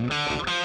Música